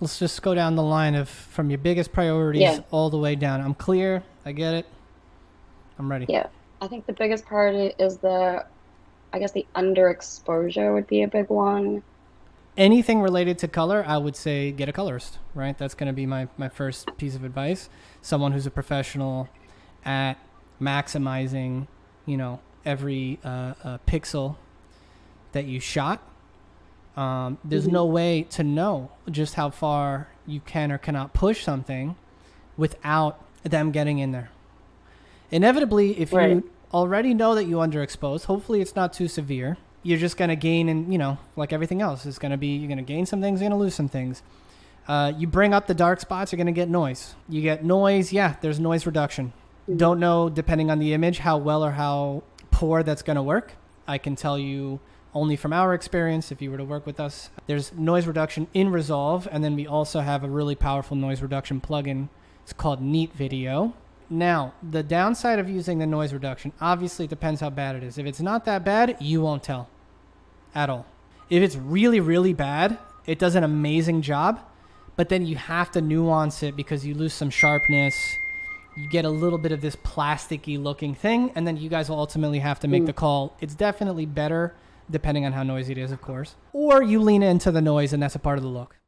let's just go down the line of from your biggest priorities Yeah. all the way down. I'm clear. I get it. I'm ready. Yeah. I think the biggest part is the, I guess the underexposure would be a big one. anything related to color, I would say get a colorist, right? That's going to be my, my first piece of advice. Someone who's a professional at maximizing, you know, every uh, uh, pixel that you shot. Um, there's no way to know just how far you can or cannot push something without them getting in there. Inevitably, if Right. you already know that you underexpose, hopefully it's not too severe. You're just gonna gain, and you know, like everything else, it's gonna be you're gonna gain some things, you're gonna lose some things. Uh, you bring up the dark spots, you're gonna get noise. You get noise, yeah. There's noise reduction. Don't know depending on the image how well or how poor that's gonna work. I can tell you only from our experience, if you were to work with us, there's noise reduction in Resolve, and then we also have a really powerful noise reduction plugin. It's called Neat Video. Now, the downside of using the noise reduction obviously it depends how bad it is. If it's not that bad, you won't tell at all. If it's really, really bad, it does an amazing job, but then you have to nuance it because you lose some sharpness. You get a little bit of this plasticky looking thing, and then you guys will ultimately have to make mm. the call. It's definitely better depending on how noisy it is, of course. Or you lean into the noise, and that's a part of the look.